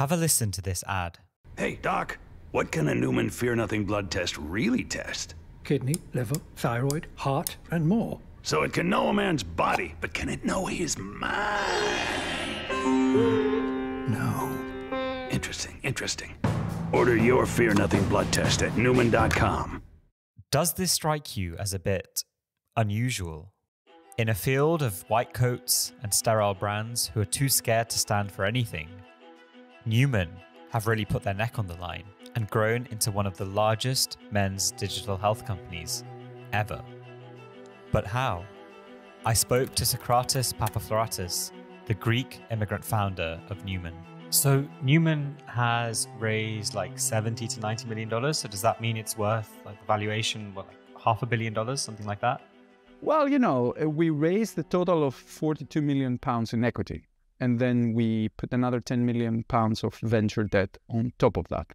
Have a listen to this ad. Hey, Doc, what can a Numan Fear Nothing blood test really test? Kidney, liver, thyroid, heart, and more. So it can know a man's body, but can it know his mind? No. Interesting, interesting. Order your Fear Nothing blood test at Numan.com. Does this strike you as a bit unusual? In a field of white coats and sterile brands who are too scared to stand for anything, Numan have really put their neck on the line and grown into one of the largest men's digital health companies ever. But how? I spoke to Sokratis Papafloratos, the Greek immigrant founder of Numan. So Numan has raised like 70 to 90 million dollars. So does that mean it's worth like the valuation, what, like half a billion dollars, something like that? Well, you know, we raised a total of 42 million pounds in equity. And then we put another 10 million pounds of venture debt on top of that.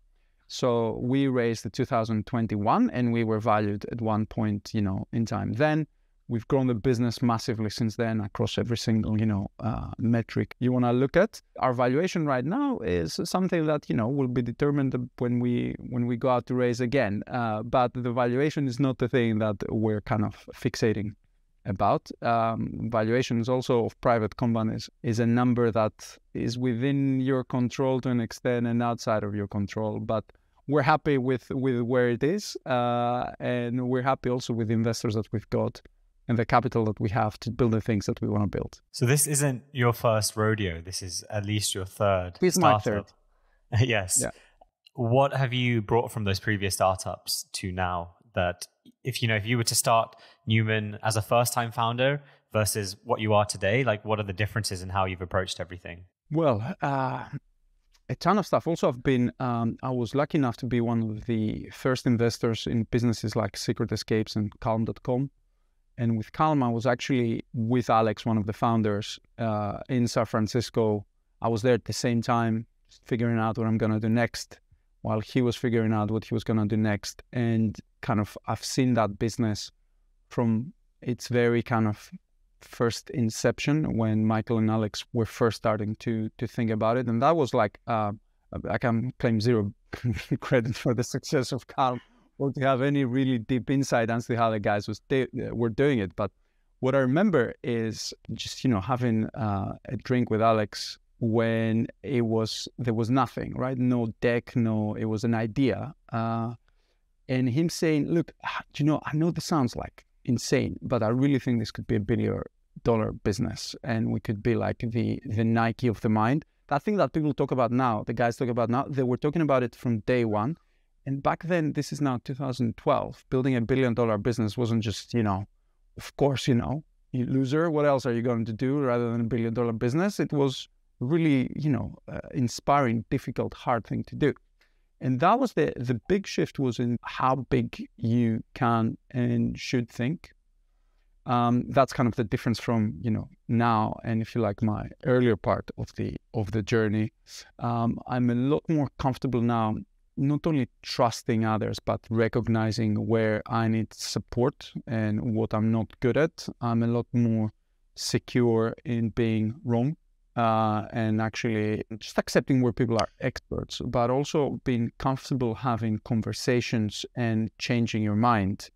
So we raised in 2021 and we were valued at one point, you know, in time. Then we've grown the business massively since then across every single, you know, uh, metric you want to look at. Our valuation right now is something that, you know, will be determined when we when we go out to raise again. Uh, but the valuation is not the thing that we're kind of fixating about. Um, valuations also of private companies is a number that is within your control to an extent and outside of your control. But we're happy with, with where it is. Uh, and we're happy also with the investors that we've got and the capital that we have to build the things that we want to build. So this isn't your first rodeo. This is at least your third. It's my third. yes. Yeah. What have you brought from those previous startups to now that if you know if you were to start Numan as a first time founder versus what you are today, like what are the differences in how you've approached everything? Well, uh, a ton of stuff. Also, I've been, um, I was lucky enough to be one of the first investors in businesses like Secret Escapes and Calm.com. And with Calm, I was actually with Alex, one of the founders, uh, in San Francisco. I was there at the same time, figuring out what I'm going to do next while he was figuring out what he was going to do next. And kind of, I've seen that business from its very kind of first inception when Michael and Alex were first starting to to think about it, and that was like uh, I can claim zero credit for the success of Calm or to have any really deep insight into how the guys was de- were doing it. But what I remember is just you know having uh, a drink with Alex when it was there was nothing right, no deck, no it was an idea, uh, and him saying, "Look, ah, you know, I know this sounds like." insane but i really think this could be a billion dollar business and we could be like the the Nike of the mind. That thing that people talk about now, the guys talk about now, they were talking about it from day one. And back then, this is now 2012. Building a billion dollar business wasn't just, you know, of course, you know, you loser, what else are you going to do rather than a billion dollar business? It was really, you know, uh, inspiring, difficult, hard thing to do. And that was the the big shift was in how big you can and should think. Um, that's kind of the difference from you know now and if you like my earlier part of the of the journey. Um, i'm a lot more comfortable now not only trusting others but recognizing where i need support and what i'm not good at. I'm a lot more secure in being wrong uh, and actually just accepting where people are experts but also being comfortable having conversations and changing your mind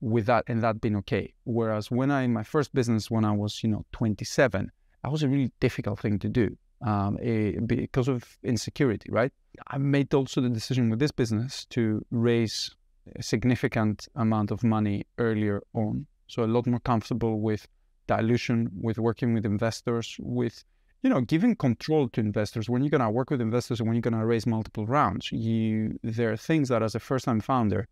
with that and that being okay. Whereas when I in my first business when I was you know 27, that was a really difficult thing to do um, eh, because of insecurity. Right. I made also the decision with this business to raise a significant amount of money earlier on, so a lot more comfortable with dilution, with working with investors, with you know, giving control to investors when you're going to work with investors and when you're going to raise multiple rounds, you there are things that as a first-time founder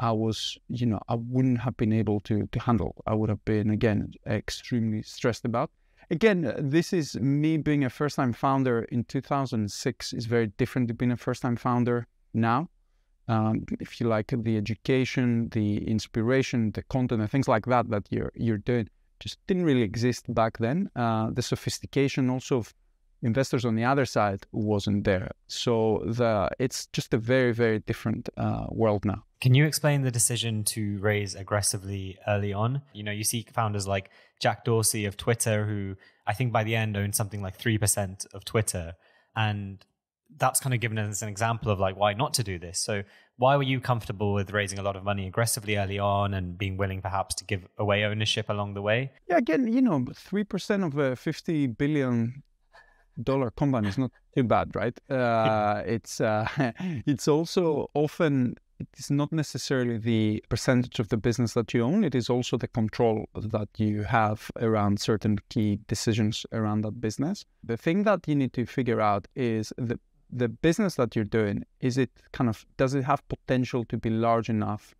I was, you know, I wouldn't have been able to to handle. I would have been again extremely stressed about. Again, this is me being a first-time founder in 2006 is very different to being a first-time founder now. Um, if you like the education, the inspiration, the content, and things like that that you're you're doing just didn't really exist back then. Uh, the sophistication also of investors on the other side wasn't there. So the it's just a very very different uh, world now. Can you explain the decision to raise aggressively early on? You know, you see founders like Jack Dorsey of Twitter, who I think by the end owned something like three percent of Twitter, and that's kind of given us an example of like why not to do this. So why were you comfortable with raising a lot of money aggressively early on and being willing perhaps to give away ownership along the way? Yeah, again, you know, three percent of a fifty billion dollar company is not too bad, right? Uh, it's uh, it's also often it is not necessarily the percentage of the business that you own. It is also the control that you have around certain key decisions around that business. The thing that you need to figure out is the the business that you're doing. Is it kind of does it have potential to be large enough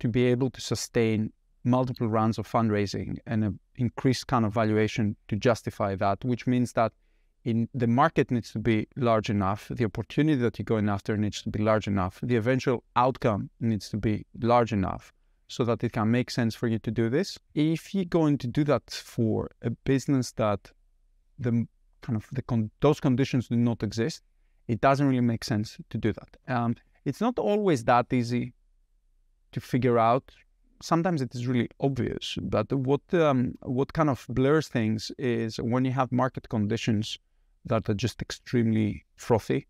to be able to sustain multiple rounds of fundraising and an increased kind of valuation to justify that? Which means that in the market needs to be large enough, the opportunity that you're going after needs to be large enough, the eventual outcome needs to be large enough so that it can make sense for you to do this. If you're going to do that for a business that the kind of the con- those conditions do not exist, it doesn't really make sense to do that. Um, it's not always that easy to figure out. Sometimes it is really obvious, but what um, what kind of blurs things is when you have market conditions that are just extremely frothy,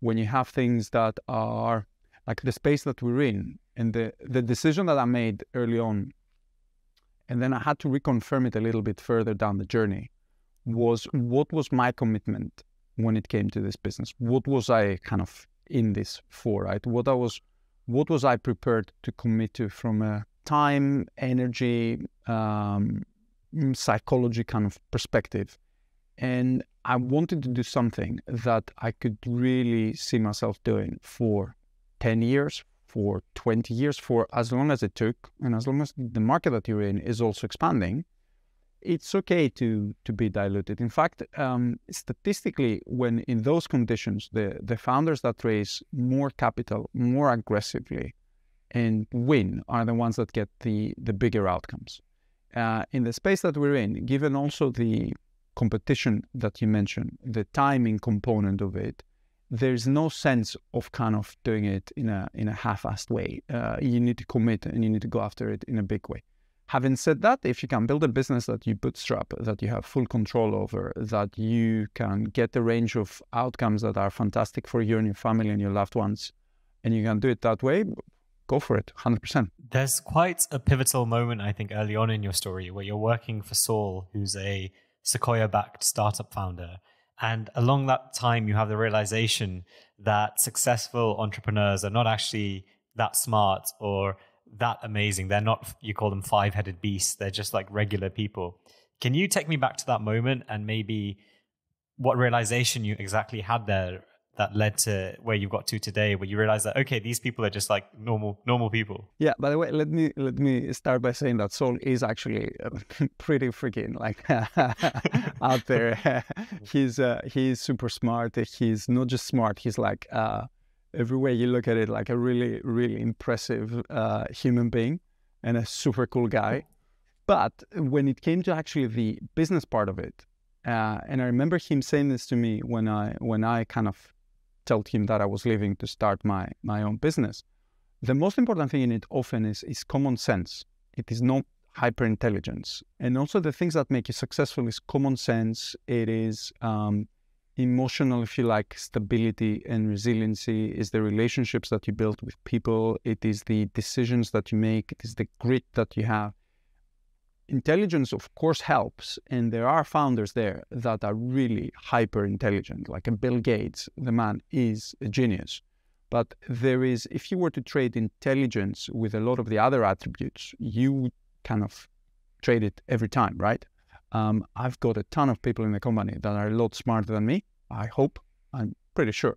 when you have things that are like the space that we're in and the, the decision that I made early on, and then I had to reconfirm it a little bit further down the journey, was what was my commitment when it came to this business? What was I kind of in this for, right? What I was, what was I prepared to commit to from a time, energy, um, psychology kind of perspective? And I wanted to do something that I could really see myself doing for 10 years, for 20 years, for as long as it took, and as long as the market that you're in is also expanding, it's okay to to be diluted. In fact, um, statistically, when in those conditions, the the founders that raise more capital more aggressively and win are the ones that get the the bigger outcomes. Uh, in the space that we're in, given also the competition that you mentioned, the timing component of it, there's no sense of kind of doing it in a in a half-assed way. Uh, you need to commit and you need to go after it in a big way. Having said that, if you can build a business that you bootstrap, that you have full control over, that you can get a range of outcomes that are fantastic for you and your family and your loved ones, and you can do it that way, go for it, hundred percent. There's quite a pivotal moment, I think, early on in your story where you're working for Saul, who's a Sequoia backed startup founder. And along that time, you have the realization that successful entrepreneurs are not actually that smart or that amazing. They're not, you call them five headed beasts. They're just like regular people. Can you take me back to that moment and maybe what realization you exactly had there that led to where you got to today where you realize that okay these people are just like normal normal people yeah by the way let me let me start by saying that Saul is actually uh, pretty freaking like out there he's uh, he's super smart he's not just smart he's like uh, every way you look at it like a really really impressive uh, human being and a super cool guy but when it came to actually the business part of it uh, and I remember him saying this to me when I when I kind of told him that I was leaving to start my, my own business. The most important thing in it often is, is common sense. It is not hyper intelligence. And also the things that make you successful is common sense. It is um, emotional, if you like, stability and resiliency. Is the relationships that you build with people. It is the decisions that you make. It is the grit that you have intelligence of course helps and there are founders there that are really hyper intelligent like a bill gates the man is a genius but there is if you were to trade intelligence with a lot of the other attributes you kind of trade it every time right um, i've got a ton of people in the company that are a lot smarter than me i hope i'm pretty sure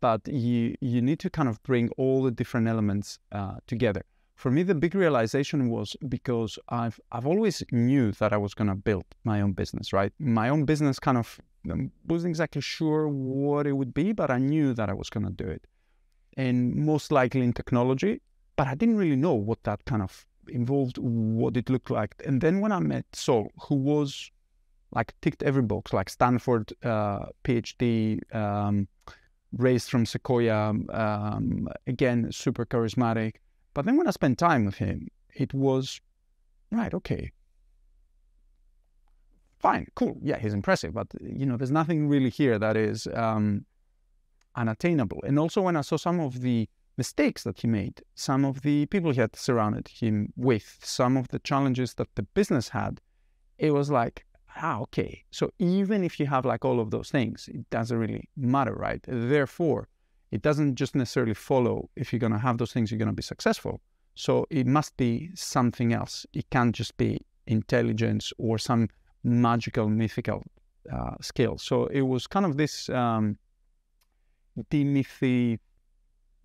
but you you need to kind of bring all the different elements uh, together for me, the big realization was because I've I've always knew that I was going to build my own business, right? My own business kind of um, wasn't exactly sure what it would be, but I knew that I was going to do it, and most likely in technology. But I didn't really know what that kind of involved, what it looked like. And then when I met Saul, who was like ticked every box, like Stanford uh, PhD, um, raised from Sequoia, um, again super charismatic but then when I spent time with him, it was right, okay. Fine, cool. Yeah, he's impressive, but you know, there's nothing really here that is um, unattainable. And also when I saw some of the mistakes that he made, some of the people he had surrounded him with, some of the challenges that the business had, it was like, ah, okay. So even if you have like all of those things, it doesn't really matter, right? Therefore, it doesn't just necessarily follow if you're going to have those things, you're going to be successful. So it must be something else. It can't just be intelligence or some magical, mythical uh, skill. So it was kind of this um, demythi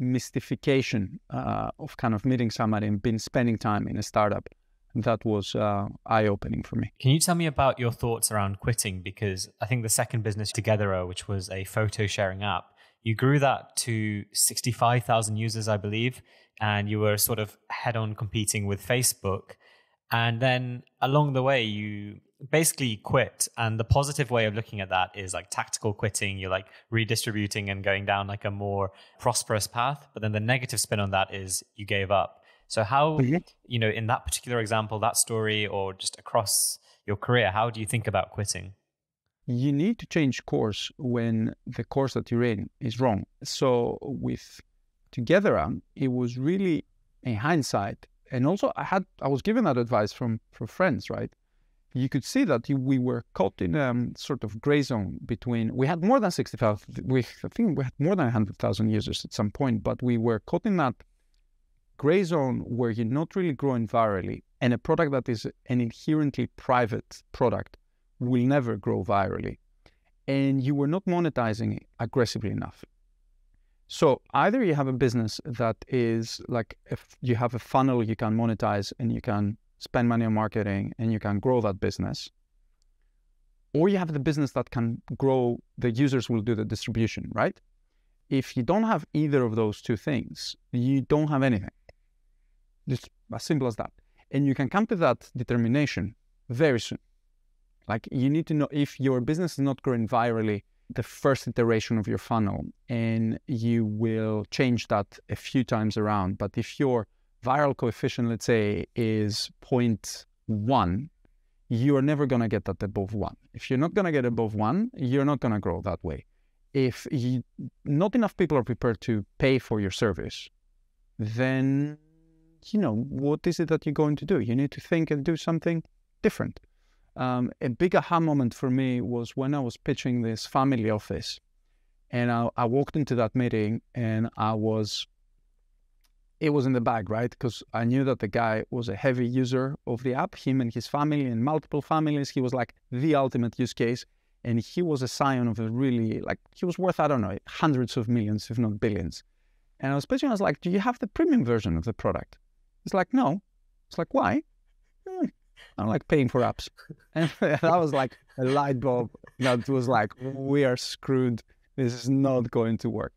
mystification uh, of kind of meeting somebody and been spending time in a startup that was uh, eye opening for me. Can you tell me about your thoughts around quitting? Because I think the second business Together, which was a photo sharing app, you grew that to 65,000 users, I believe, and you were sort of head on competing with Facebook. And then along the way, you basically quit. And the positive way of looking at that is like tactical quitting. You're like redistributing and going down like a more prosperous path. But then the negative spin on that is you gave up. So how mm-hmm. you know in that particular example, that story, or just across your career, how do you think about quitting? You need to change course when the course that you're in is wrong. So with together it was really in hindsight, and also I had I was given that advice from from friends, right? You could see that we were caught in a um, sort of gray zone between. We had more than sixty thousand. We I think we had more than hundred thousand users at some point, but we were caught in that gray zone where you're not really growing virally and a product that is an inherently private product will never grow virally and you were not monetizing aggressively enough so either you have a business that is like if you have a funnel you can monetize and you can spend money on marketing and you can grow that business or you have the business that can grow the users will do the distribution right if you don't have either of those two things you don't have anything just as simple as that. And you can come to that determination very soon. Like you need to know if your business is not growing virally, the first iteration of your funnel, and you will change that a few times around. But if your viral coefficient, let's say, is 0.1, you are never going to get that above one. If you're not going to get above one, you're not going to grow that way. If you, not enough people are prepared to pay for your service, then you know, what is it that you're going to do? You need to think and do something different. Um, a big aha moment for me was when I was pitching this family office. And I, I walked into that meeting and I was, it was in the bag, right? Because I knew that the guy was a heavy user of the app, him and his family and multiple families. He was like the ultimate use case. And he was a scion of a really, like, he was worth, I don't know, hundreds of millions, if not billions. And I was pitching, I was like, do you have the premium version of the product? It's like, no. It's like, why? Hmm, I don't like paying for apps. And that was like a light bulb that was like, we are screwed. This is not going to work.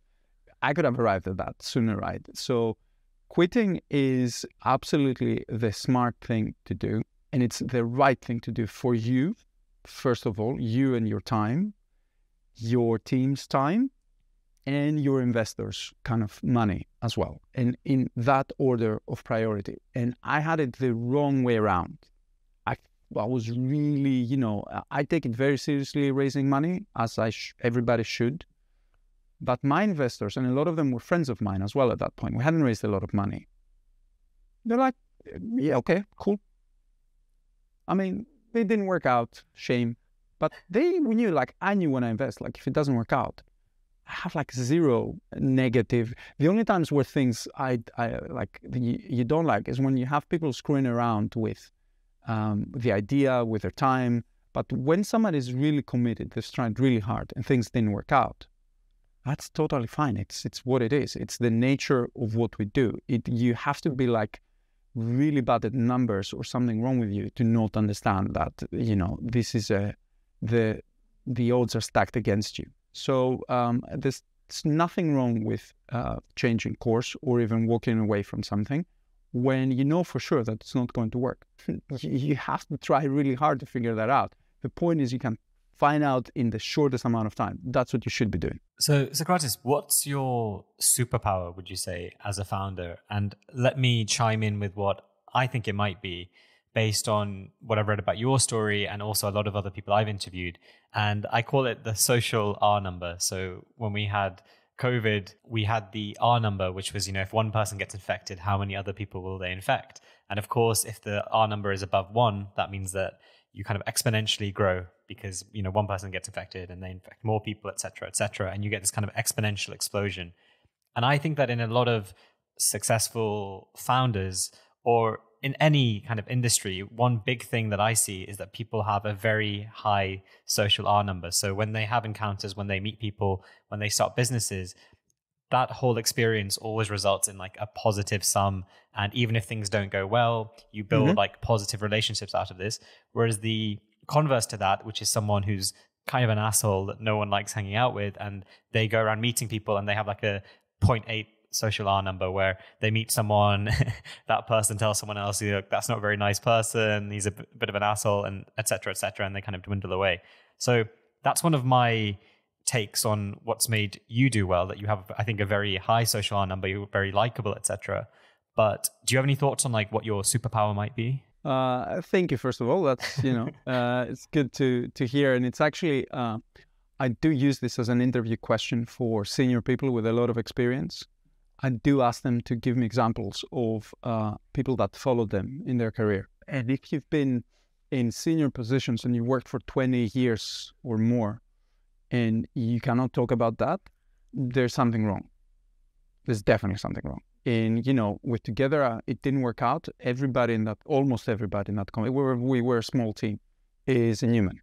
I could have arrived at that sooner, right? So quitting is absolutely the smart thing to do. And it's the right thing to do for you, first of all, you and your time, your team's time, and your investors kind of money as well and in that order of priority. And i had it the wrong way around. I, I was really you know i take it very seriously raising money as i sh- everybody should but my investors and a lot of them were friends of mine as well at that point we hadn't raised a lot of money they're like yeah okay cool i mean it didn't work out shame but they knew like i knew when i invest like if it doesn't work out I have like zero negative. The only times where things I, I like you, you don't like is when you have people screwing around with um, the idea, with their time. But when someone is really committed, they've tried really hard, and things didn't work out, that's totally fine. It's it's what it is. It's the nature of what we do. It you have to be like really bad at numbers or something wrong with you to not understand that you know this is a the the odds are stacked against you. So um, there's, there's, nothing wrong with uh, changing course or even walking away from something when you know for sure that it's not going to work. you have to try really hard to figure that out. The point is you can find out in the shortest amount of time. That's what you should be doing. So, Sokratis, what's your superpower, would you say, as a founder? And let me chime in with what I think it might be based on what I've read about your story and also a lot of other people I've interviewed. And I call it the social R number. So when we had COVID, we had the R number, which was, you know, if one person gets infected, how many other people will they infect? And of course, if the R number is above one, that means that you kind of exponentially grow because, you know, one person gets infected and they infect more people, et cetera, et cetera. And you get this kind of exponential explosion. And I think that in a lot of successful founders or in any kind of industry, one big thing that I see is that people have a very high social R number. So when they have encounters, when they meet people, when they start businesses, that whole experience always results in like a positive sum. And even if things don't go well, you build mm-hmm. like positive relationships out of this. Whereas the converse to that, which is someone who's kind of an asshole that no one likes hanging out with, and they go around meeting people and they have like a 0.8 social R number where they meet someone, that person tells someone else, know, that's not a very nice person, he's a b- bit of an asshole, and etc. etc. and they kind of dwindle away. So that's one of my takes on what's made you do well. That you have, I think, a very high social R number, you're very likable, etc. But do you have any thoughts on like what your superpower might be? Uh, thank you. First of all, that's you know, uh, it's good to to hear, and it's actually. Uh, I do use this as an interview question for senior people with a lot of experience. I do ask them to give me examples of uh, people that followed them in their career. And if you've been in senior positions and you worked for 20 years or more and you cannot talk about that, there's something wrong. There's definitely something wrong. And, you know, with Together, uh, it didn't work out. Everybody in that, almost everybody in that company, we were, we were a small team, is a Numan.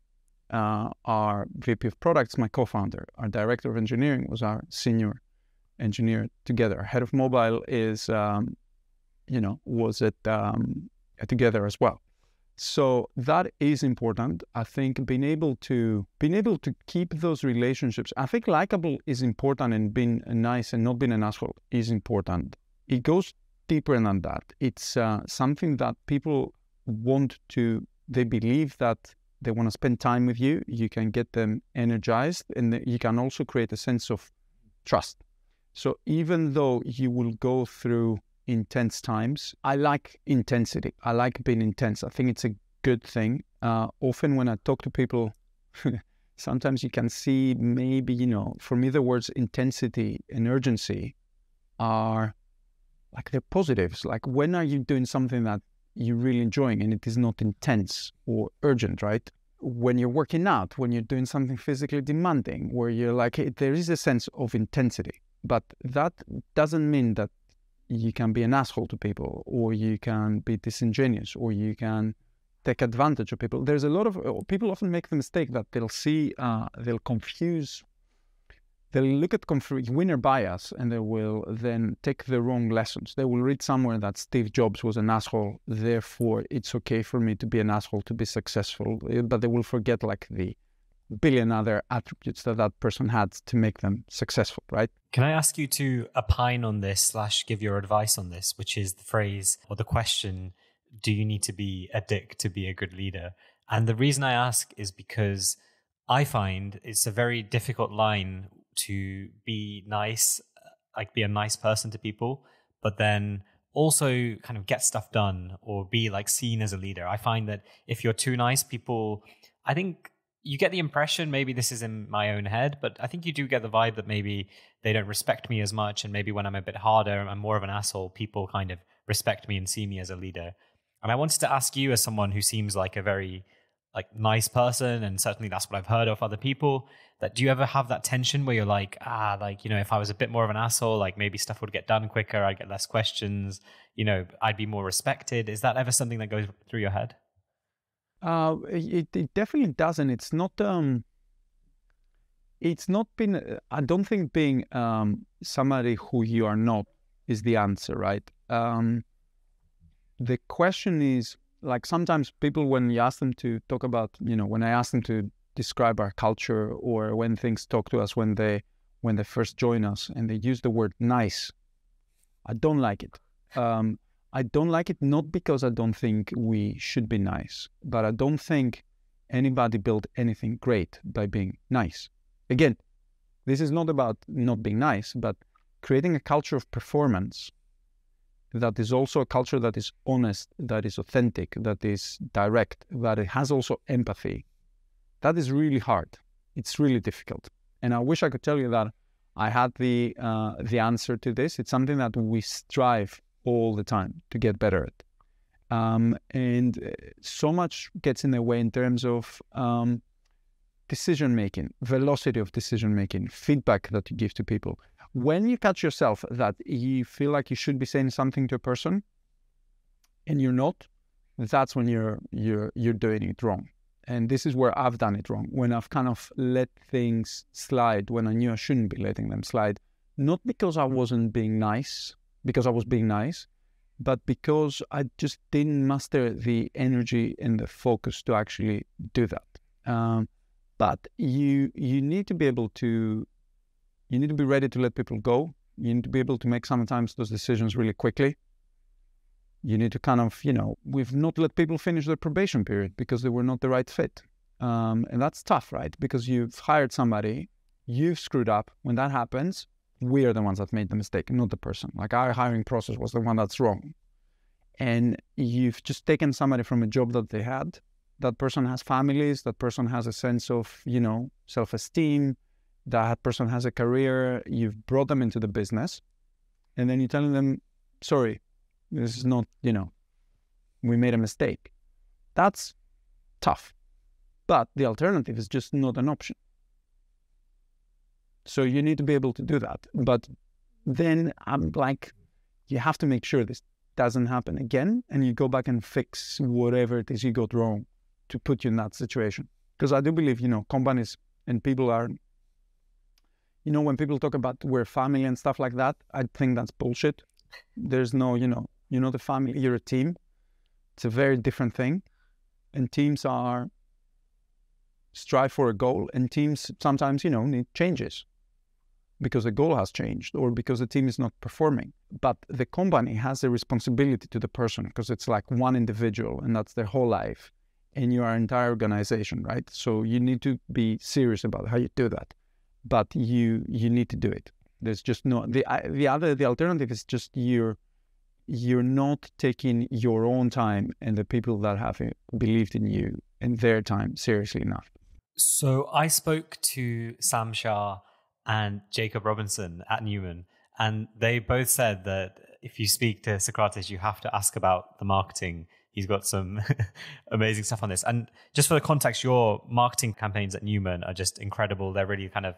Uh, our VP of products, my co-founder, our director of engineering was our senior engineer together. Head of mobile is, um, you know, was it um, together as well. So that is important. I think being able to being able to keep those relationships. I think likable is important, and being nice and not being an asshole is important. It goes deeper than that. It's uh, something that people want to. They believe that they want to spend time with you. You can get them energized, and you can also create a sense of trust so even though you will go through intense times, I like intensity. I like being intense. I think it's a good thing. Uh, often when I talk to people, sometimes you can see maybe, you know, for me, the words intensity and urgency are like they're positives. Like when are you doing something that you're really enjoying and it is not intense or urgent, right? When you're working out, when you're doing something physically demanding, where you're like, there is a sense of intensity. But that doesn't mean that you can be an asshole to people or you can be disingenuous or you can take advantage of people. There's a lot of uh, people often make the mistake that they'll see, uh, they'll confuse, they'll look at conf- winner bias and they will then take the wrong lessons. They will read somewhere that Steve Jobs was an asshole, therefore it's okay for me to be an asshole to be successful. Uh, but they will forget like the billion other attributes that that person had to make them successful, right? Can I ask you to opine on this slash give your advice on this, which is the phrase or the question, do you need to be a dick to be a good leader? And the reason I ask is because I find it's a very difficult line to be nice, like be a nice person to people, but then also kind of get stuff done or be like seen as a leader. I find that if you're too nice, people, I think you get the impression maybe this is in my own head, but I think you do get the vibe that maybe they don't respect me as much, and maybe when I'm a bit harder, I'm more of an asshole. People kind of respect me and see me as a leader. And I wanted to ask you, as someone who seems like a very like nice person, and certainly that's what I've heard of other people. That do you ever have that tension where you're like, ah, like you know, if I was a bit more of an asshole, like maybe stuff would get done quicker, I'd get less questions, you know, I'd be more respected. Is that ever something that goes through your head? Uh, it, it definitely doesn't. It's not. Um, it's not been. Uh, I don't think being um, somebody who you are not is the answer, right? Um, the question is like sometimes people when you ask them to talk about, you know, when I ask them to describe our culture or when things talk to us when they when they first join us and they use the word nice, I don't like it. Um, I don't like it not because I don't think we should be nice, but I don't think anybody built anything great by being nice. Again, this is not about not being nice, but creating a culture of performance that is also a culture that is honest, that is authentic, that is direct, that it has also empathy. That is really hard. It's really difficult. And I wish I could tell you that I had the uh, the answer to this. It's something that we strive all the time to get better at, um, and uh, so much gets in the way in terms of um, decision making, velocity of decision making, feedback that you give to people. When you catch yourself that you feel like you should be saying something to a person, and you're not, that's when you're you're you're doing it wrong and this is where I've done it wrong when I've kind of let things slide when I knew I shouldn't be letting them slide. Not because I wasn't being nice, because I was being nice, but because I just didn't master the energy and the focus to actually do that. Um, but you you need to be able to you need to be ready to let people go. You need to be able to make sometimes those decisions really quickly you need to kind of, you know, we've not let people finish their probation period because they were not the right fit. Um, and that's tough, right? Because you've hired somebody, you've screwed up. When that happens, we are the ones that made the mistake, not the person. Like our hiring process was the one that's wrong. And you've just taken somebody from a job that they had. That person has families, that person has a sense of, you know, self esteem, that person has a career. You've brought them into the business. And then you're telling them, sorry, this is not, you know, we made a mistake. That's tough. But the alternative is just not an option. So you need to be able to do that. But then I'm like, you have to make sure this doesn't happen again and you go back and fix whatever it is you got wrong to put you in that situation. Because I do believe, you know, companies and people are, you know, when people talk about we're family and stuff like that, I think that's bullshit. There's no, you know, you know the family, you're a team. It's a very different thing. And teams are strive for a goal and teams sometimes, you know, need changes because the goal has changed or because the team is not performing. But the company has a responsibility to the person because it's like one individual and that's their whole life in your entire organization, right? So you need to be serious about how you do that. But you you need to do it. There's just no the the other the alternative is just you're you're not taking your own time and the people that have believed in you and their time seriously enough. So I spoke to Sam Shah and Jacob Robinson at Numan, and they both said that if you speak to Sokratis, you have to ask about the marketing. He's got some amazing stuff on this. And just for the context, your marketing campaigns at Numan are just incredible. They're really kind of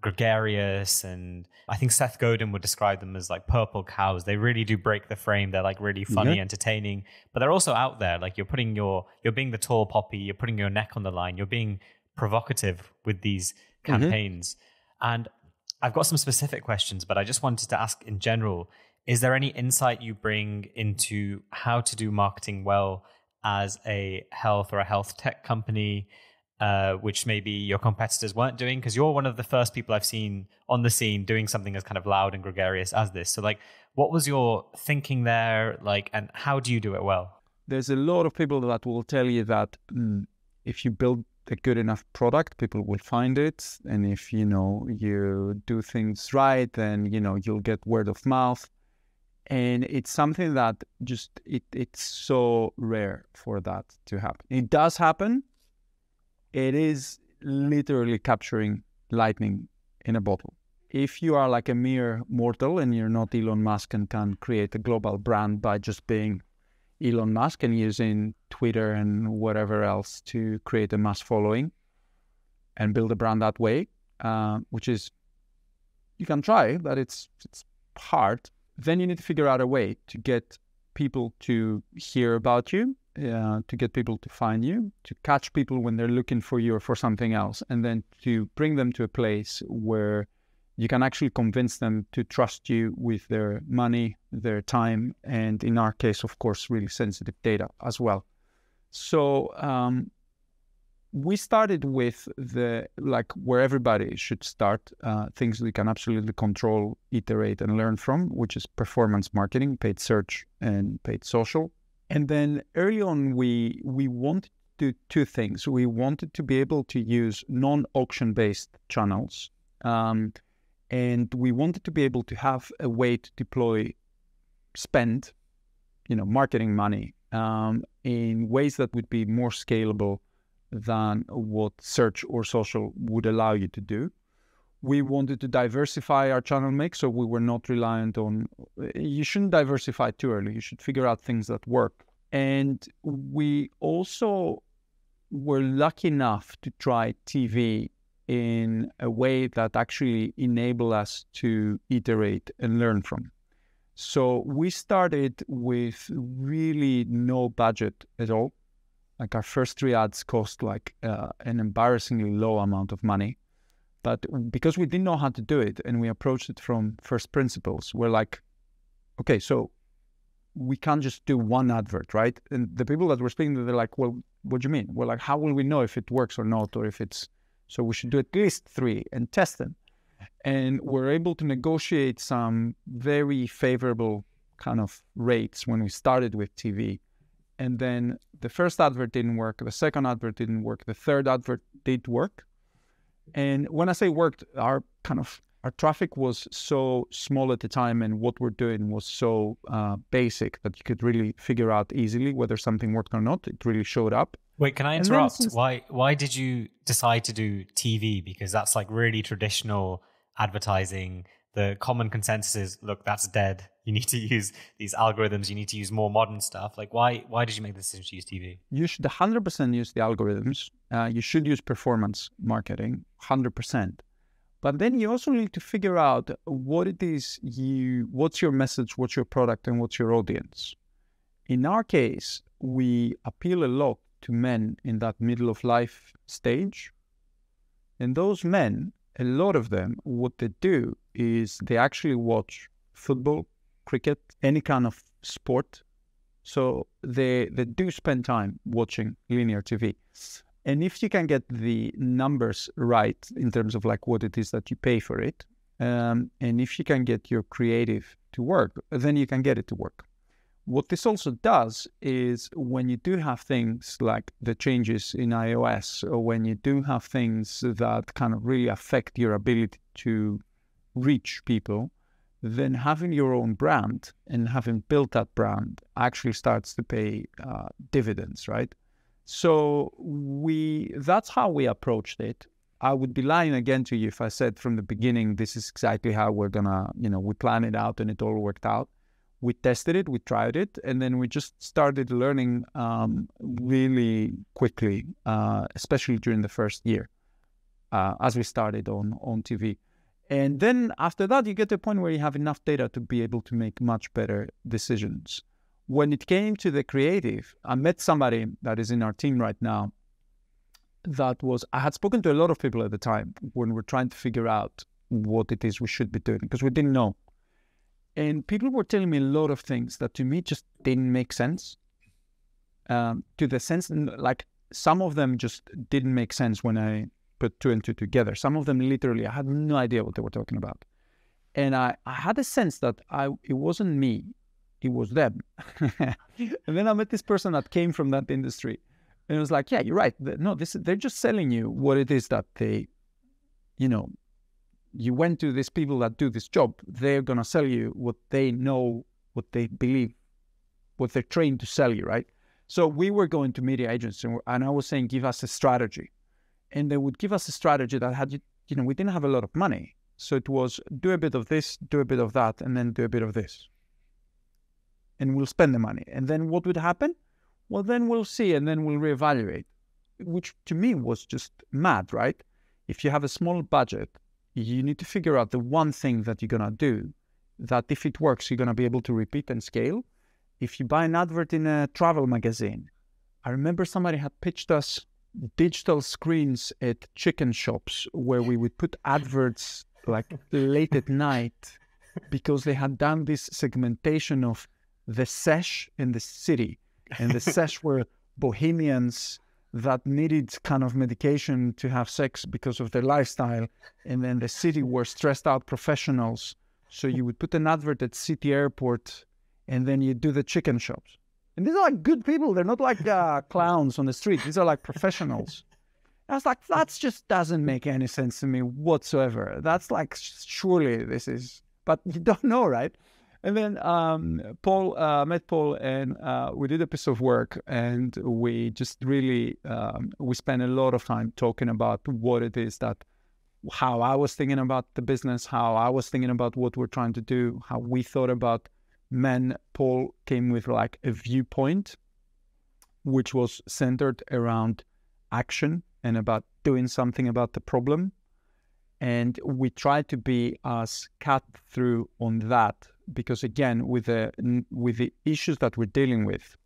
gregarious and I think Seth Godin would describe them as like purple cows. They really do break the frame. They're like really funny, yeah. entertaining, but they're also out there. Like you're putting your you're being the tall poppy, you're putting your neck on the line, you're being provocative with these mm-hmm. campaigns. Mm-hmm. And I've got some specific questions, but I just wanted to ask in general, is there any insight you bring into how to do marketing well as a health or a health tech company? uh, which maybe your competitors weren't doing because you're one of the first people I've seen on the scene doing something as kind of loud and gregarious as this. So, like, what was your thinking there? Like, and how do you do it well? There's a lot of people that will tell you that mm, if you build a good enough product, people will find it, and if you know you do things right, then you know you'll get word of mouth. And it's something that just it, it's so rare for that to happen. It does happen, it is literally capturing lightning in a bottle. If you are like a mere mortal and you're not Elon Musk and can create a global brand by just being Elon Musk and using Twitter and whatever else to create a mass following and build a brand that way, uh, which is you can try, but it's it's hard. Then you need to figure out a way to get people to hear about you uh, to get people to find you, to catch people when they're looking for you or for something else, and then to bring them to a place where you can actually convince them to trust you with their money, their time, and in our case, of course, really sensitive data as well. So um, we started with the like where everybody should start uh, things we can absolutely control, iterate, and learn from, which is performance marketing, paid search, and paid social. And then early on, we we wanted to do two things. We wanted to be able to use non-auction based channels, um, and we wanted to be able to have a way to deploy spend, you know, marketing money um, in ways that would be more scalable than what search or social would allow you to do. We wanted to diversify our channel mix, so we were not reliant on. You shouldn't diversify too early. You should figure out things that work. And we also were lucky enough to try TV in a way that actually enable us to iterate and learn from. So we started with really no budget at all. Like our first three ads cost like uh, an embarrassingly low amount of money. But because we didn't know how to do it and we approached it from first principles, we're like, okay, so we can't just do one advert, right? And the people that were speaking to, they're like, well, what do you mean? We're like, how will we know if it works or not, or if it's so we should do at least three and test them and we're able to negotiate some very favorable kind of rates when we started with TV. And then the first advert didn't work, the second advert didn't work, the third advert did work. And when I say worked, our kind of our traffic was so small at the time, and what we're doing was so uh, basic that you could really figure out easily whether something worked or not. It really showed up. Wait, can I interrupt? Since... why why did you decide to do TV? Because that's like really traditional advertising, the common consensus is look, that's dead. You need to use these algorithms. You need to use more modern stuff. Like, why why did you make the decision to use TV? You should 100% use the algorithms. Uh, you should use performance marketing 100%. But then you also need to figure out what it is you, what's your message, what's your product, and what's your audience. In our case, we appeal a lot to men in that middle of life stage. And those men a lot of them, what they do is they actually watch football, cricket, any kind of sport. So they they do spend time watching linear TV. And if you can get the numbers right in terms of like what it is that you pay for it, um, and if you can get your creative to work, then you can get it to work. What this also does is when you do have things like the changes in iOS, or when you do have things that kind of really affect your ability to reach people, then having your own brand and having built that brand actually starts to pay uh, dividends, right? So we that's how we approached it. I would be lying again to you if I said from the beginning this is exactly how we're gonna, you know, we plan it out and it all worked out we tested it, we tried it, and then we just started learning um, really quickly, uh, especially during the first year uh, as we started on on TV. And then after that, you get to a point where you have enough data to be able to make much better decisions. When it came to the creative, I met somebody that is in our team right now. That was I had spoken to a lot of people at the time when we're trying to figure out what it is we should be doing because we didn't know and people were telling me a lot of things that to me just didn't make sense. Um, to the sense, like some of them just didn't make sense when I put two and two together. Some of them literally, I had no idea what they were talking about. And I, I had a sense that I it wasn't me, it was them. and then I met this person that came from that industry. And it was like, yeah, you're right. No, this they're just selling you what it is that they, you know, you went to these people that do this job, they're going to sell you what they know, what they believe, what they're trained to sell you, right? So we were going to media agents and, and I was saying, give us a strategy. And they would give us a strategy that had, you know, we didn't have a lot of money. So it was do a bit of this, do a bit of that, and then do a bit of this. And we'll spend the money. And then what would happen? Well, then we'll see and then we'll reevaluate, which to me was just mad, right? If you have a small budget you need to figure out the one thing that you're going to do that if it works, you're going to be able to repeat and scale. If you buy an advert in a travel magazine, I remember somebody had pitched us digital screens at chicken shops where we would put adverts like late at night because they had done this segmentation of the sesh in the city. And the sesh were bohemians that needed kind of medication to have sex because of their lifestyle. And then the city were stressed out professionals. So you would put an advert at city airport and then you do the chicken shops. And these are like good people. They're not like uh, clowns on the street. These are like professionals. I was like, that just doesn't make any sense to me whatsoever. That's like, surely this is, but you don't know, right? And then um, Paul uh, met Paul, and uh, we did a piece of work, and we just really um, we spent a lot of time talking about what it is that how I was thinking about the business, how I was thinking about what we're trying to do, how we thought about men. Paul came with like a viewpoint, which was centered around action and about doing something about the problem. And we tried to be as cut through on that because again, with the with the issues that we're dealing with,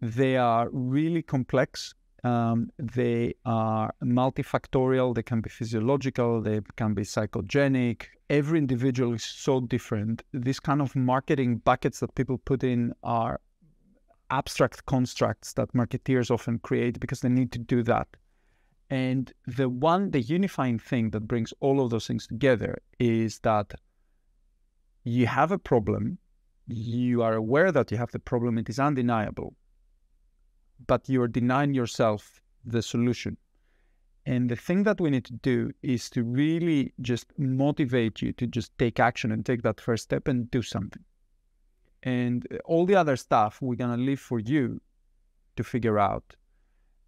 they are really complex um, they are multifactorial, they can be physiological, they can be psychogenic. Every individual is so different. These kind of marketing buckets that people put in are abstract constructs that marketeers often create because they need to do that. And the one, the unifying thing that brings all of those things together is that you have a problem, you are aware that you have the problem, it is undeniable but you're denying yourself the solution. And the thing that we need to do is to really just motivate you to just take action and take that first step and do something. And all the other stuff we're going to leave for you to figure out.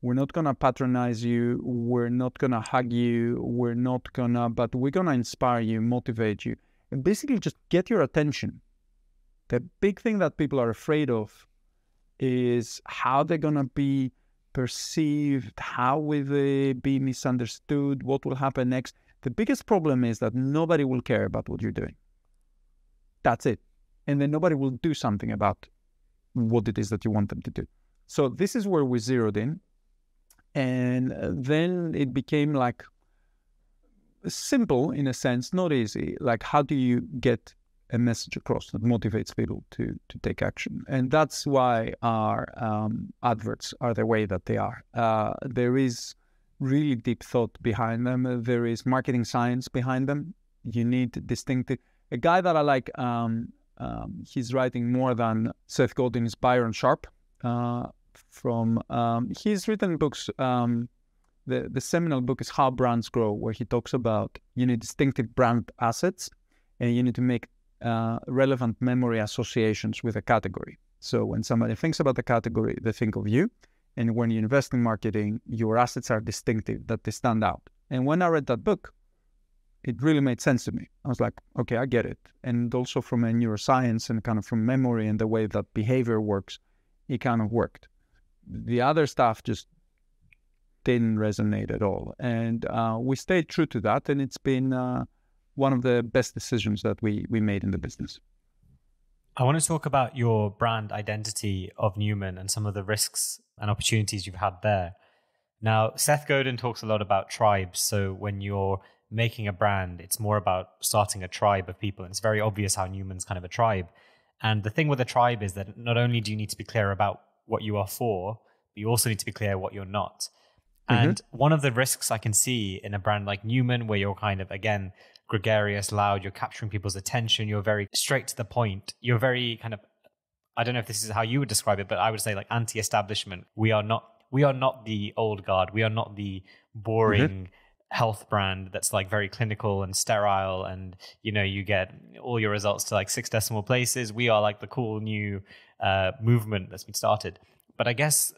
We're not going to patronize you. We're not going to hug you. We're not going to, but we're going to inspire you, motivate you, and basically just get your attention. The big thing that people are afraid of is how they're going to be perceived, how will they be misunderstood, what will happen next. The biggest problem is that nobody will care about what you're doing. That's it. And then nobody will do something about what it is that you want them to do. So this is where we zeroed in. And uh, then it became like simple in a sense, not easy. Like, how do you get a message across that motivates people to to take action, and that's why our um, adverts are the way that they are. Uh, there is really deep thought behind them. There is marketing science behind them. You need distinctive. A guy that I like, um, um, he's writing more than Seth Godin is Byron Sharp. Uh, from um, he's written books. The the seminal book is How Brands Grow, where he talks about you need distinctive brand assets, and you need to make uh, relevant memory associations with a category. So when somebody thinks about the category, they think of you. And when you invest in marketing, your assets are distinctive, that they stand out. And when I read that book, it really made sense to me. I was like, okay, I get it. And also from a neuroscience and kind of from memory and the way that behavior works, it kind of worked. The other stuff just didn't resonate at all. And uh, we stayed true to that. And it's been, uh, one of the best decisions that we we made in the business. I want to talk about your brand identity of Numan and some of the risks and opportunities you've had there. Now, Seth Godin talks a lot about tribes. So when you're making a brand, it's more about starting a tribe of people. And it's very obvious how Numan's kind of a tribe. And the thing with a tribe is that not only do you need to be clear about what you are for, but you also need to be clear what you're not. Mm-hmm. And one of the risks I can see in a brand like Numan, where you're kind of, again, gregarious, loud, you're capturing people's attention, you're very straight to the point, you're very kind of I don't know if this is how you would describe it, but I would say like anti-establishment. We are not we are not the old guard. We are not the boring mm-hmm. health brand that's like very clinical and sterile and you know you get all your results to like six decimal places. We are like the cool new uh, movement that's been started. But I guess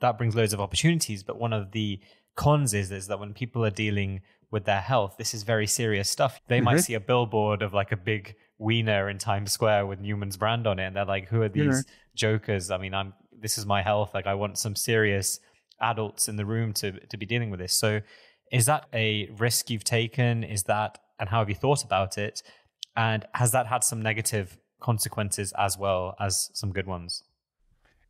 that brings loads of opportunities. But one of the cons is is that when people are dealing with their health. This is very serious stuff. They mm-hmm. might see a billboard of like a big wiener in Times Square with Numan's brand on it, and they're like, "Who are these jokers?" I mean, I'm this is my health. Like, I want some serious adults in the room to to be dealing with this. So, is that a risk you've taken? Is that and how have you thought about it? And has that had some negative consequences as well as some good ones?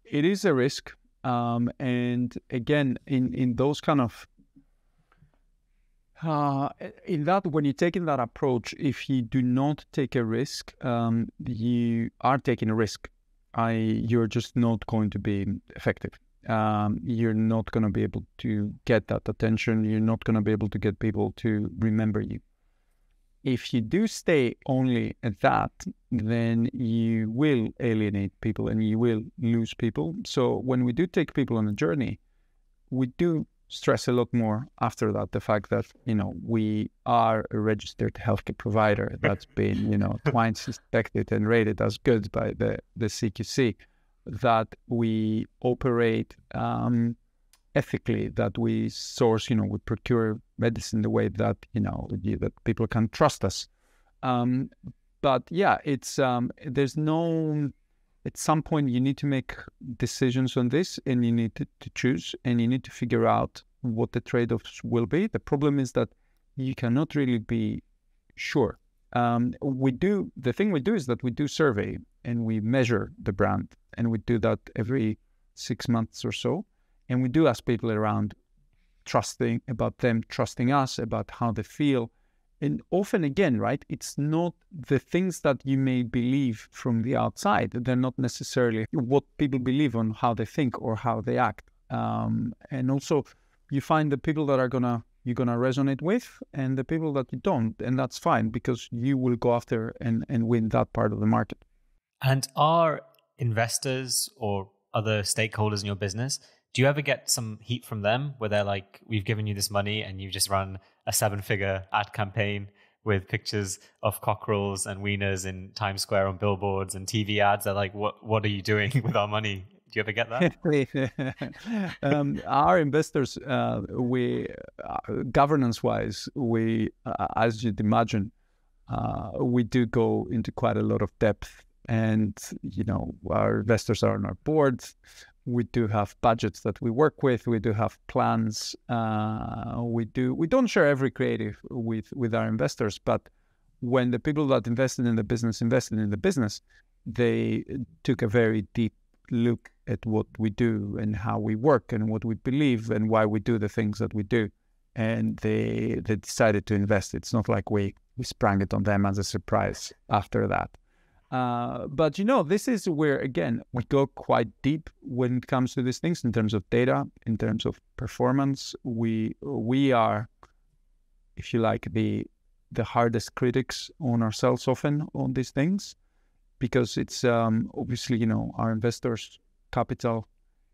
It is a risk. Um, and again, in, in those kind of uh, in that, when you're taking that approach, if you do not take a risk, um, you are taking a risk. I, you're just not going to be effective. Um, you're not going to be able to get that attention. You're not going to be able to get people to remember you. If you do stay only at that, then you will alienate people and you will lose people. So when we do take people on a journey, we do stress a lot more after that the fact that you know we are a registered healthcare provider that's been you know twice inspected and rated as good by the the CQC that we operate um, ethically that we source you know we procure medicine the way that you know that people can trust us. Um, but yeah, it's um, there's no. At some point, you need to make decisions on this, and you need to, to choose, and you need to figure out what the trade-offs will be. The problem is that you cannot really be sure. Um, we do the thing we do is that we do survey and we measure the brand, and we do that every six months or so, and we do ask people around trusting about them trusting us about how they feel. And often again right it's not the things that you may believe from the outside. They're not necessarily what people believe on how they think or how they act. Um, and also you find the people that are gonna you're gonna resonate with and the people that you don't and that's fine because you will go after and, and win that part of the market. And are investors or other stakeholders in your business do you ever get some heat from them where they're like we've given you this money and you've just run a seven figure ad campaign with pictures of cockerels and wieners in Times Square on billboards and TV ads. They're like, what, what are you doing with our money? Do you ever get that? um, our investors, uh, we uh, governance-wise, we, uh, as you'd imagine, uh, we do go into quite a lot of depth, and you know, our investors are on our board we do have budgets that we work with. We do have plans. Uh, we do. We don't share every creative with with our investors, but when the people that invested in the business invested in the business, they took a very deep look at what we do and how we work and what we believe and why we do the things that we do, and they they decided to invest. It's not like we we sprang it on them as a surprise after that. Uh, but you know, this is where again we go quite deep when it comes to these things in terms of data, in terms of performance. We we are, if you like, the the hardest critics on ourselves often on these things, because it's um, obviously you know our investors' capital.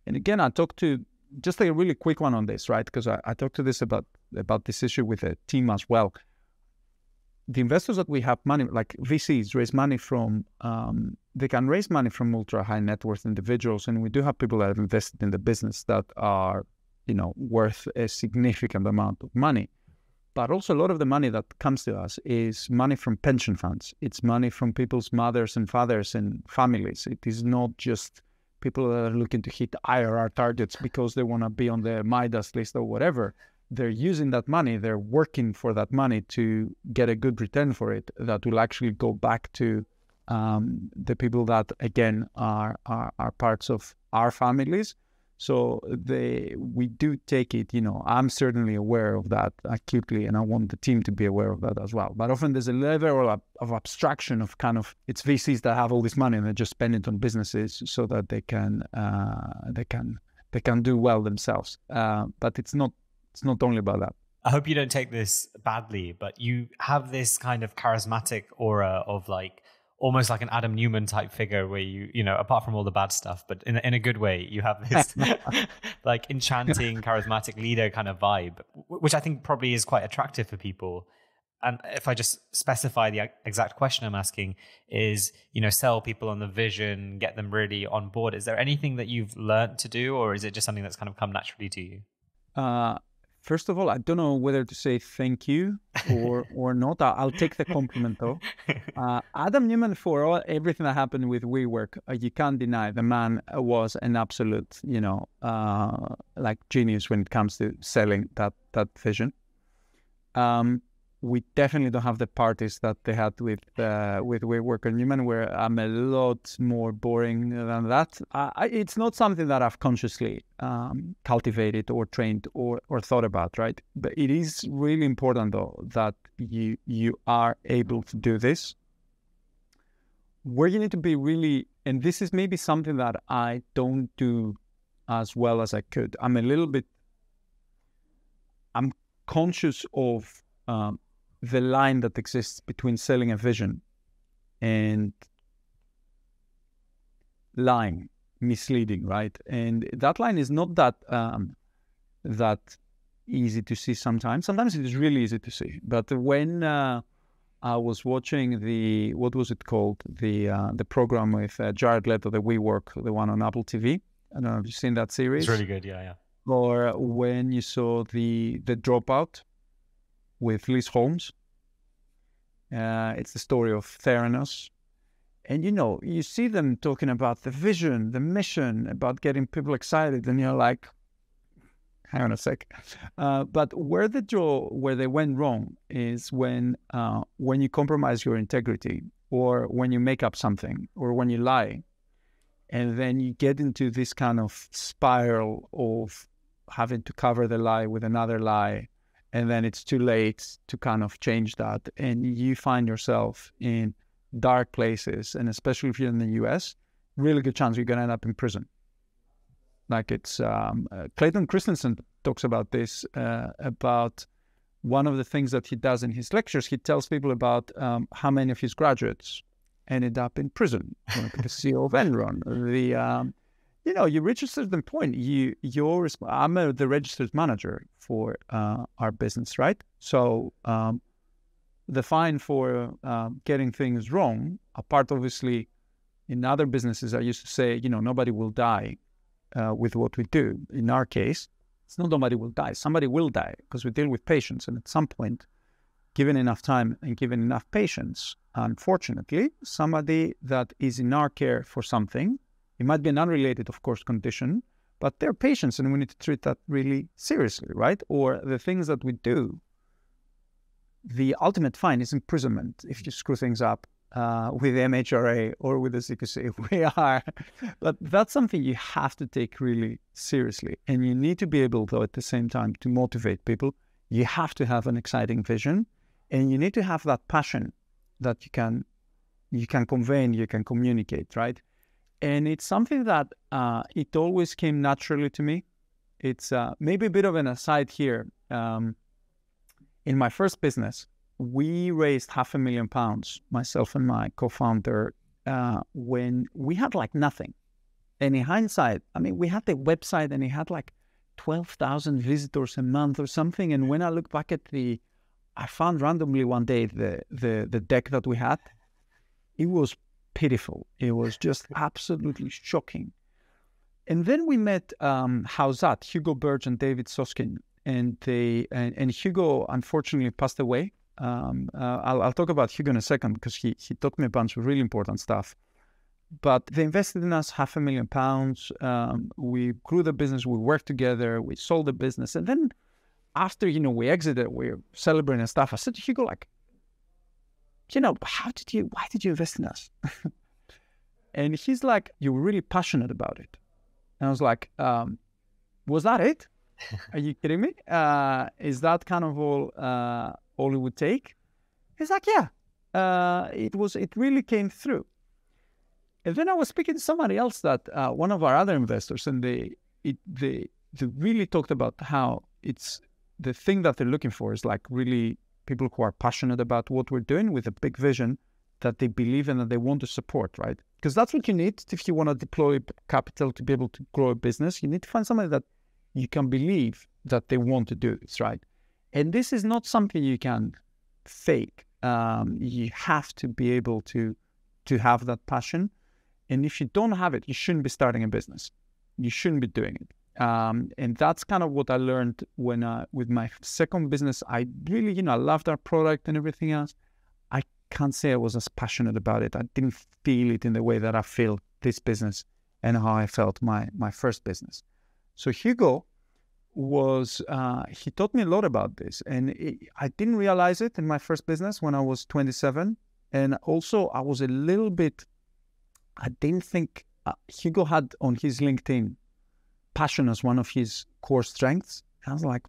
And again, I talked to just a really quick one on this, right? Because I, I talked to this about about this issue with a team as well the investors that we have money, like VCs, raise money from, um, they can raise money from ultra high net worth individuals. And we do have people that have invested in the business that are, you know, worth a significant amount of money. But also, a lot of the money that comes to us is money from pension funds. It's money from people's mothers and fathers and families. It is not just people that are looking to hit IRR targets because they want to be on the Midas list or whatever they're using that money, they're working for that money to get a good return for it that will actually go back to um, the people that again are, are, are parts of our families. So they we do take it, you know, I'm certainly aware of that acutely and I want the team to be aware of that as well. But often there's a level of, abstraction of kind of it's VCs that have all this money and they just spend it on businesses so that they can uh, they can they can do well themselves. Uh, but it's not it's not only about that. I hope you don't take this badly, but you have this kind of charismatic aura of like almost like an Adam Neumann type figure where you, you know, apart from all the bad stuff, but in, in a good way, you have this like enchanting, charismatic leader kind of vibe, which I think probably is quite attractive for people. And if I just specify the exact question I'm asking is, you know, sell people on the vision, get them really on board. Is there anything that you've learned to do, or is it just something that's kind of come naturally to you? Uh, First of all, I don't know whether to say thank you or or not. I'll take the compliment though. Uh, Adam Neumann for all, everything that happened with WeWork, uh, you can't deny the man was an absolute, you know, uh, like genius when it comes to selling that that vision. Um, we definitely don't have the parties that they had with uh, with WeWork and Neumann, where I'm a lot more boring than that. I, it's not something that I've consciously um, cultivated or trained or, or thought about, right? But it is really important though that you you are able to do this. Where you need to be really, and this is maybe something that I don't do as well as I could. I'm a little bit. I'm conscious of um, the line that exists between selling a vision and lying, misleading, right? And that line is not that um, that easy to see sometimes. Sometimes it is really easy to see. But when uh, I was watching the what was it called the uh, the program with uh, Jared Leto, the WeWork, the one on Apple TV. I don't know if you've seen that series. It's really good. Yeah, yeah. Or when you saw the the Dropout with Liz Holmes. Uh, it's the story of Theranos. And you know, you see them talking about the vision, the mission, about getting people excited, and you're like, hang on a sec. Uh, but where the draw, where they went wrong, is when uh, when you compromise your integrity, or when you make up something, or when you lie, and then you get into this kind of spiral of having to cover the lie with another lie, and then it's too late to kind of change that, and you find yourself in dark places, and especially if you're in the U.S., really good chance you're going to end up in prison. Like it's um, uh, Clayton Christensen talks about this uh, about one of the things that he does in his lectures. He tells people about um, how many of his graduates ended up in prison. Like the CEO of Enron, the um, you know, you reach the point. You you're I'm a, the registered manager for uh, our business, right? So um, the fine for uh, getting things wrong, apart obviously in other businesses, I used to say, you know, nobody will die uh, with what we do. In our case, it's not nobody will die. Somebody will die because we deal with patients, and at some point, given enough time and given enough patience, unfortunately, somebody that is in our care for something, it might be an unrelated, of course, condition, but they're patients, and we need to treat that really seriously, right? Or the things that we do the ultimate fine is imprisonment if you screw things up uh, with MHRA or with the CQC. We are, but that's something you have to take really seriously. And you need to be able, though, at the same time, to motivate people. You have to have an exciting vision, and you need to have that passion that you can you can convey and you can communicate, right? And it's something that uh, it always came naturally to me. It's uh, maybe a bit of an aside here. Um, in my first business, we raised half a million pounds, myself and my co-founder, uh, when we had like nothing. And in hindsight, I mean, we had the website and it had like 12,000 visitors a month or something. And when I look back at the, I found randomly one day the, the, the deck that we had. It was pitiful. It was just absolutely shocking. And then we met um, How's That, Hugo Burge and David Soskin and they and, and Hugo unfortunately passed away. Um, uh, I'll, I'll talk about Hugo in a second because he he taught me a bunch of really important stuff. But they invested in us half a million pounds. Um, we grew the business. We worked together. We sold the business, and then after you know we exited, we are celebrating and stuff. I said to Hugo like, you know, how did you? Why did you invest in us? and he's like, you were really passionate about it. And I was like, um, was that it? Are you kidding me? Uh, is that kind of all uh, all it would take? He's like, yeah. Uh, it was. It really came through. And then I was speaking to somebody else that uh, one of our other investors, and they it they they really talked about how it's the thing that they're looking for is like really people who are passionate about what we're doing with a big vision that they believe in and they want to support, right? Because that's what you need if you want to deploy capital to be able to grow a business. You need to find somebody that you can believe that they want to do this, right? And this is not something you can fake. Um, you have to be able to to have that passion. And if you don't have it, you shouldn't be starting a business. You shouldn't be doing it. Um, and that's kind of what I learned when uh, with my second business. I really, you know, I loved our product and everything else. I can't say I was as passionate about it. I didn't feel it in the way that I feel this business and how I felt my my first business. So Hugo was uh, he taught me a lot about this, and it, I didn't realize it in my first business when I was 27, and also I was a little bit. I didn't think uh, Hugo had on his LinkedIn passion as one of his core strengths. I was like,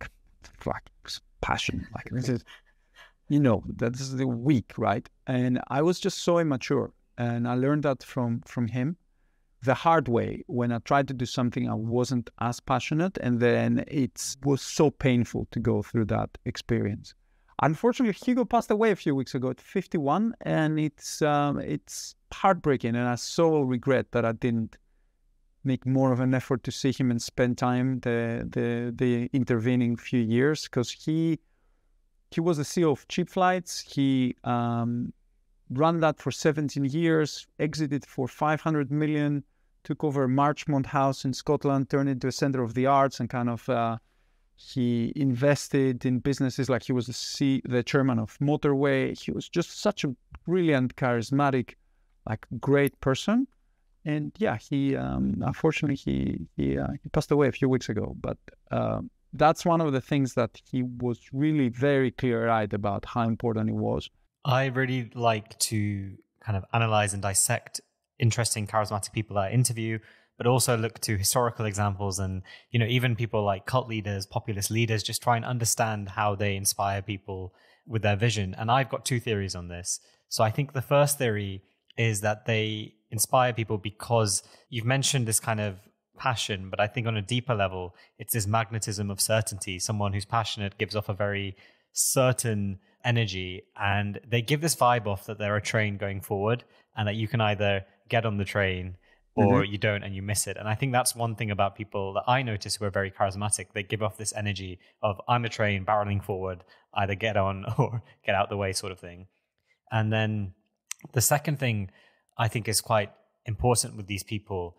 like passion, like this is, you know, that is the weak, right? And I was just so immature, and I learned that from from him the hard way when I tried to do something I wasn't as passionate, and then it was so painful to go through that experience. Unfortunately, Hugo passed away a few weeks ago at 51, and it's um, it's heartbreaking, and I so regret that I didn't make more of an effort to see him and spend time the the the intervening few years because he he was the CEO of Cheap Flights. He um, run that for 17 years, exited for 500 million, took over Marchmont House in Scotland, turned into a center of the arts, and kind of uh, He invested in businesses like he was the C, the chairman of Motorway. He was just such a brilliant, charismatic, like great person. And yeah, he um, unfortunately he he, uh, he passed away a few weeks ago. But uh, that's one of the things that he was really very clear eyed about how important it was. I really like to kind of analyze and dissect interesting, charismatic people that I interview, but also look to historical examples and you know even people like cult leaders, populist leaders, just try and understand how they inspire people with their vision. And I've got two theories on this. So I think the first theory is that they inspire people because you've mentioned this kind of passion, but I think on a deeper level, it's this magnetism of certainty. Someone who's passionate gives off a very certain energy, and they give this vibe off that they're a train going forward, and that you can either get on the train or mm-hmm. you don't and you miss it. And I think that's one thing about people that I notice who are very charismatic. They give off this energy of I'm a train barreling forward, either get on or get out the way, sort of thing. And then the second thing I think is quite important with these people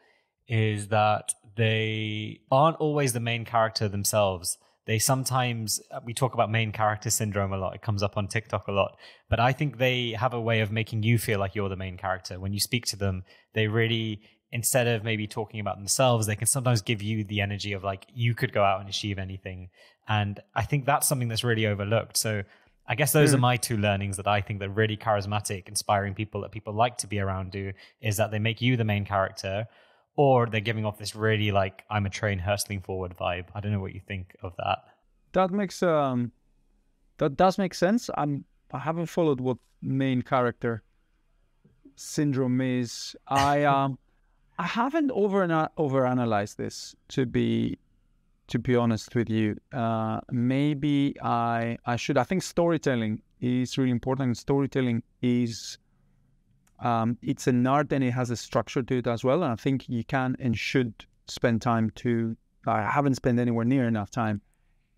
is that they aren't always the main character themselves. They sometimes, uh, we talk about main character syndrome a lot. It comes up on TikTok a lot. But I think they have a way of making you feel like you're the main character. When you speak to them, they really, instead of maybe talking about themselves, they can sometimes give you the energy of like, you could go out and achieve anything. And I think that's something that's really overlooked. So I guess those mm. are hmm. my two learnings that I think that really charismatic, inspiring people that people like to be around do is that they make you the main character or they're giving off this really like I'm a train hurtling forward vibe. I don't know what you think of that. That makes um that does make sense. I'm I haven't followed what main character syndrome is. I um I haven't over over analyzed this to be to be honest with you. Uh, maybe I I should. I think storytelling is really important. Storytelling is um, it's an art and it has a structure to it as well. And I think you can and should spend time to. I haven't spent anywhere near enough time,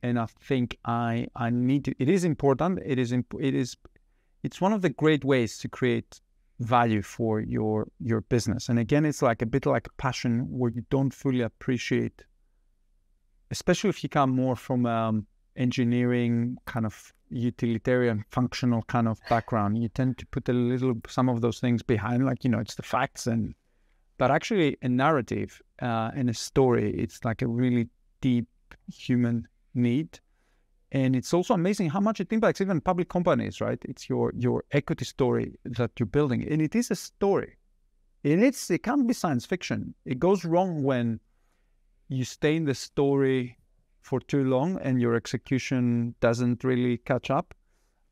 and I think I I need to. It is important. It is it is. It's one of the great ways to create value for your your business. And again, it's like a bit like passion where you don't fully appreciate especially if you come more from um, engineering kind of utilitarian functional kind of background you tend to put a little some of those things behind like you know it's the facts and but actually a narrative uh, and a story it's like a really deep human need. And it's also amazing how much it impacts even public companies right? It's your your equity story that you're building. And it is a story. And it's it can't be science fiction. It goes wrong when you stay in the story for too long and your execution doesn't really catch up.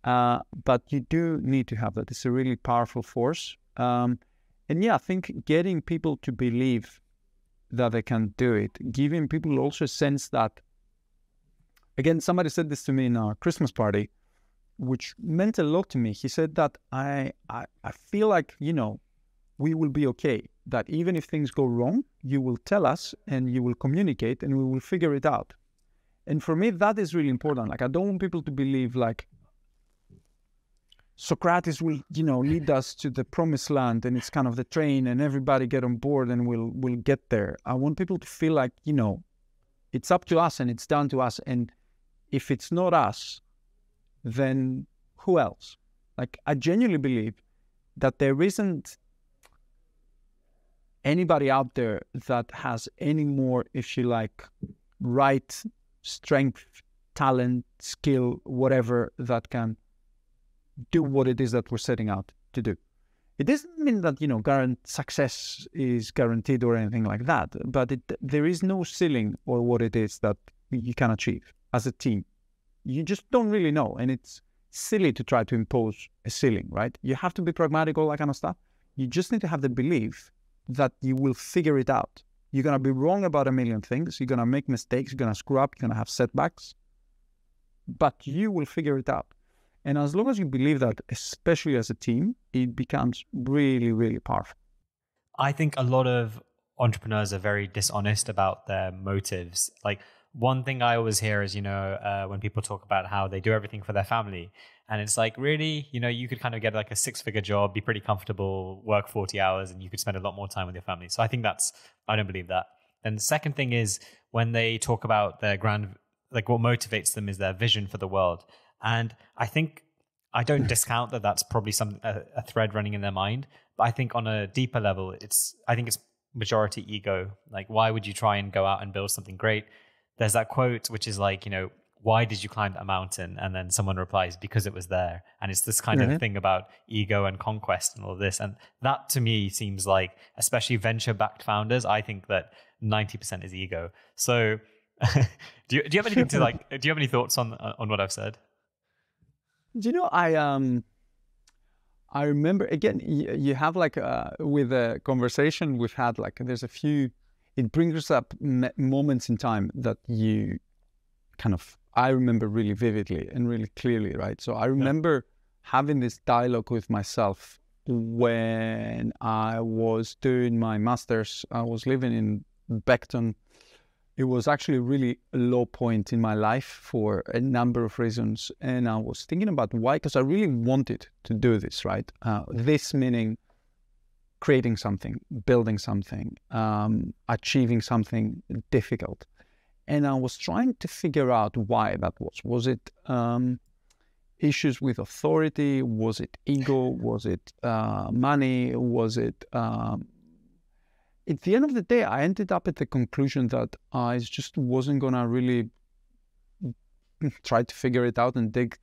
Uh, but you do need to have that. It's a really powerful force. Um, and yeah, I think getting people to believe that they can do it, giving people also a sense that, again, somebody said this to me in our Christmas party, which meant a lot to me. He said that I, I, I feel like, you know, we will be okay that even if things go wrong, you will tell us and you will communicate and we will figure it out. And for me, that is really important. Like, I don't want people to believe like Sokratis will, you know, lead us to the promised land and it's kind of the train and everybody get on board and we'll, we'll get there. I want people to feel like, you know, it's up to us and it's down to us. And if it's not us, then who else? Like, I genuinely believe that there isn't anybody out there that has any more, if you like, right strength, talent, skill, whatever that can do what it is that we're setting out to do. It doesn't mean that you know guarant- success is guaranteed or anything like that, but it, there is no ceiling or what it is that you can achieve as a team. You just don't really know, and it's silly to try to impose a ceiling, right? You have to be pragmatic, all that kind of stuff. You just need to have the belief that you will figure it out. You're going to be wrong about a million things. You're going to make mistakes. You're going to screw up. You're going to have setbacks. But you will figure it out. And as long as you believe that, especially as a team, it becomes really, really powerful. I think a lot of entrepreneurs are very dishonest about their motives. Like, one thing I always hear is, you know, uh, when people talk about how they do everything for their family, and it's like, really, you know, you could kind of get like a six figure job, be pretty comfortable, work 40 hours, and you could spend a lot more time with your family. So I think that's, I don't believe that. And the second thing is when they talk about their grand like what motivates them is their vision for the world. And I think I don't discount that that's probably some a, a thread running in their mind, but I think on a deeper level, it's I think it's majority ego. Like, why would you try and go out and build something great? There's that quote which is like, you know, why did you climb that mountain? And then someone replies, because it was there. And it's this kind mm-hmm. of thing about ego and conquest and all this. And that to me seems like, especially venture backed founders, I think that 90% is ego. So do you, do you have anything to like, do you have any thoughts on, on what I've said? Do you know, I, um, I remember again, you, you have like, uh, with a conversation we've had, like there's a few, it brings up moments in time that you kind of I remember really vividly and really clearly, right? So I remember yeah. having this dialogue with myself when I was doing my master's. I was living in Beckton. It was actually really a really low point in my life for a number of reasons. And I was thinking about why, because I really wanted to do this, right? Uh, this meaning creating something, building something, um, achieving something difficult and I was trying to figure out why that was. Was it um, issues with authority? Was it ego? Was it uh, money? Was it? Um... At the end of the day, I ended up at the conclusion that I just wasn't gonna really try to figure it out and dig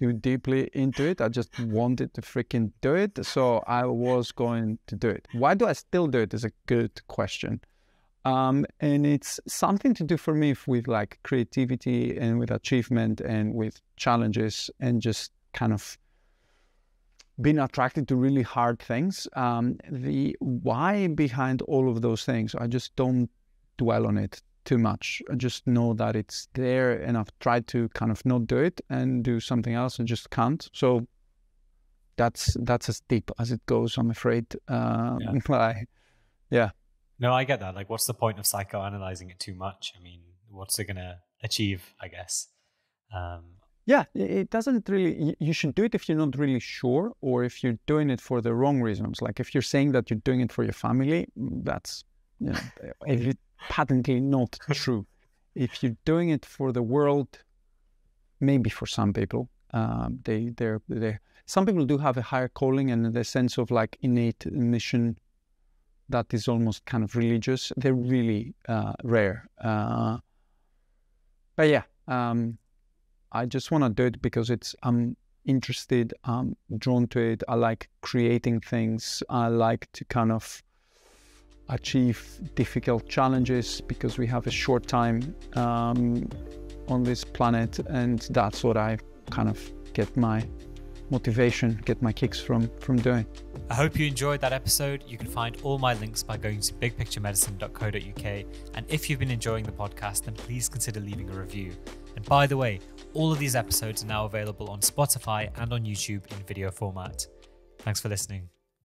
too deeply into it. I just wanted to freaking do it, so I was going to do it. Why do I still do it? Is a good question. Um, and it's something to do for me with like creativity and with achievement and with challenges and just kind of being attracted to really hard things. Um, the why behind all of those things, I just don't dwell on it too much. I just know that it's there and I've tried to kind of not do it and do something else and just can't. So that's that's as deep as it goes, I'm afraid. Um, yeah. I, yeah. No, I get that. Like, what's the point of psychoanalyzing it too much? I mean, what's it gonna achieve? I guess. Um, yeah, it doesn't really. You should do it if you're not really sure, or if you're doing it for the wrong reasons. Like if you're saying that you're doing it for your family, that's you know, patently not true. If you're doing it for the world, maybe for some people, um, they they're they. Some people do have a higher calling and the sense of like innate mission that is almost kind of religious. They're really uh, rare. Uh, but yeah, um, I just want to do it because it's I'm interested, I'm drawn to it. I like creating things. I like to kind of achieve difficult challenges because we have a short time um, on this planet, and that's what I kind of get my motivation, get my kicks from from doing. I hope you enjoyed that episode. You can find all my links by going to bigpicturemedicine.co.uk. And if you've been enjoying the podcast, then please consider leaving a review. And by the way, all of these episodes are now available on Spotify and on YouTube in video format. Thanks for listening.